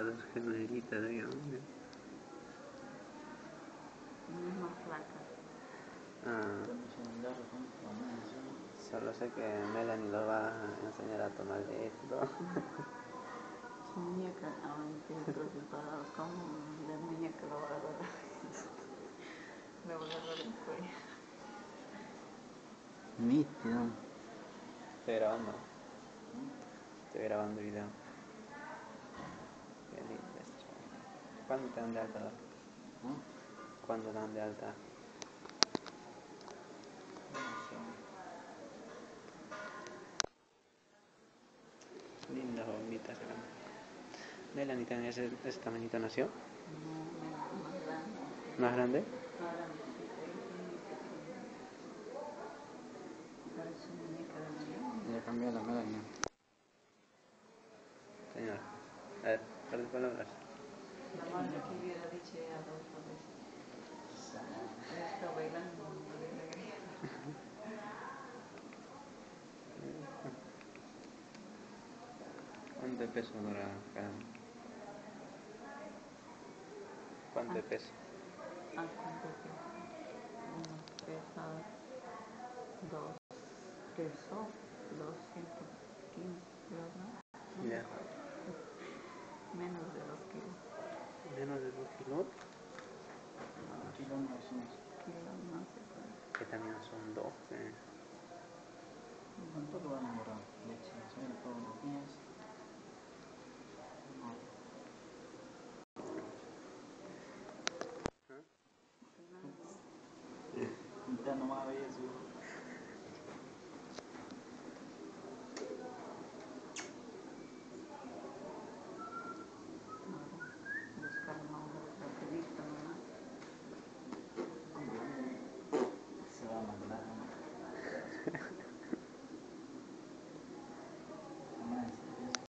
dos gemelitas, digamos. Más flaca. Ah, solo sé que Melanie lo va a enseñar a tomar y todo. Su muñeca, ahora tiene preocupados como la muñeca lo va a agarrar. Le va a agarrar el cuello. Nítido. Estoy grabando. Estoy grabando video. ¿Cuándo te dan de alta? ¿No? ¿Cuándo dan de alta? Lindas bombitas acá. Melanie también ese, ese tamañito nació. No, más grande. ¿Más grande? Parece muñeca de. Ya cambió la melania. Señor. A ver, par de palabras. La madre que hubiera dicho ya dos veces. Está bailando de alegría. ¿Cuánto peso dura cada? ¿Cuánto de peso? Ah, ¿cuánto pesa? Uno pesa dos, pesó 215 kilos, ¿no? No me Ya. acuerdo. Mutilón. Mutilón no. Que también son 12. ¿Cuánto lo han morado? Leche, sal, todos los días. No.